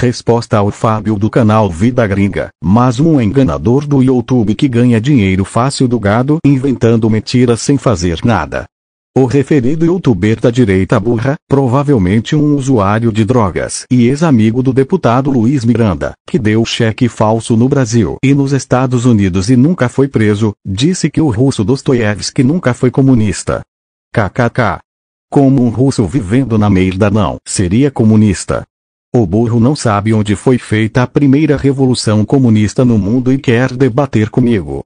Resposta ao Fábio do canal Vida Gringa, mas um enganador do YouTube que ganha dinheiro fácil do gado inventando mentiras sem fazer nada. O referido youtuber da direita burra, provavelmente um usuário de drogas e ex-amigo do deputado Luiz Miranda, que deu cheque falso no Brasil e nos Estados Unidos e nunca foi preso, disse que o russo Dostoiévski nunca foi comunista. KKK. Como um russo vivendo na merda não seria comunista. O burro não sabe onde foi feita a primeira revolução comunista no mundo e quer debater comigo.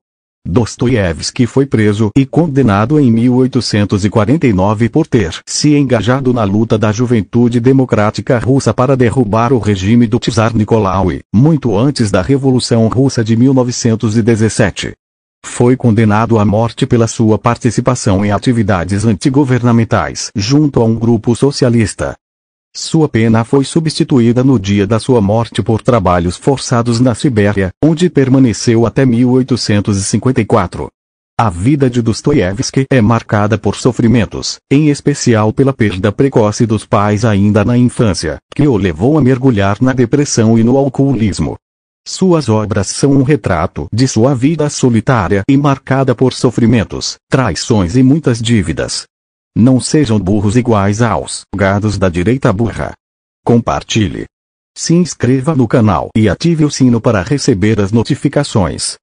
Dostoiévski foi preso e condenado em 1849 por ter se engajado na luta da juventude democrática russa para derrubar o regime do czar Nicolau, muito antes da Revolução Russa de 1917. Foi condenado à morte pela sua participação em atividades antigovernamentais junto a um grupo socialista. Sua pena foi substituída no dia da sua morte por trabalhos forçados na Sibéria, onde permaneceu até 1854. A vida de Dostoiévski é marcada por sofrimentos, em especial pela perda precoce dos pais ainda na infância, que o levou a mergulhar na depressão e no alcoolismo. Suas obras são um retrato de sua vida solitária e marcada por sofrimentos, traições e muitas dívidas. Não sejam burros iguais aos gados da direita burra. Compartilhe. Se inscreva no canal e ative o sino para receber as notificações.